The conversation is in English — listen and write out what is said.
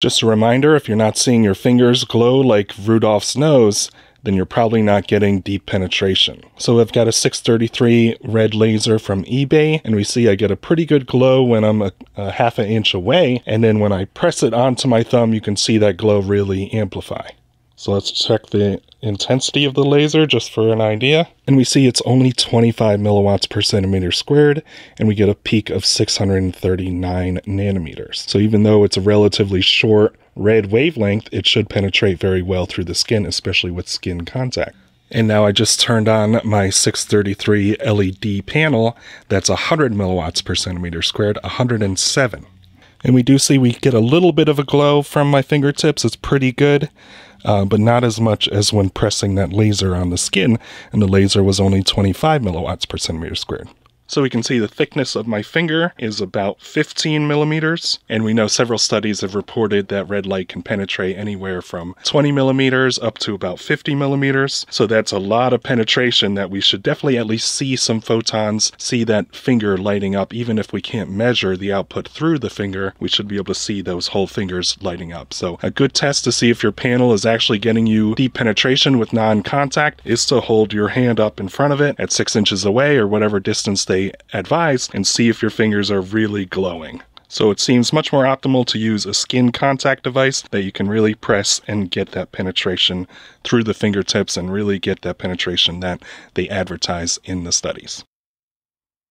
Just a reminder if you're not seeing your fingers glow like Rudolph's nose, then you're probably not getting deep penetration. So I've got a 633 red laser from eBay, and we see I get a pretty good glow when I'm a, a half an inch away, and then when I press it onto my thumb, you can see that glow really amplify. So let's check the intensity of the laser just for an idea. And we see it's only 25 milliwatts per centimeter squared, and we get a peak of 639 nanometers. So even though it's a relatively short red wavelength, it should penetrate very well through the skin, especially with skin contact. And now I just turned on my 633 LED panel that's 100 milliwatts per centimeter squared, 107. And we do see we get a little bit of a glow from my fingertips. It's pretty good uh, but not as much as when pressing that laser on the skin, and the laser was only 25 milliwatts per centimeter squared. So we can see the thickness of my finger is about 15 millimeters, and we know several studies have reported that red light can penetrate anywhere from 20 millimeters up to about 50 millimeters. So that's a lot of penetration that we should definitely at least see some photons, see that finger lighting up. Even if we can't measure the output through the finger, we should be able to see those whole fingers lighting up. So a good test to see if your panel is actually getting you deep penetration with non-contact is to hold your hand up in front of it at six inches away or whatever distance they they advise and see if your fingers are really glowing. So it seems much more optimal to use a skin contact device that you can really press and get that penetration through the fingertips and really get that penetration that they advertise in the studies.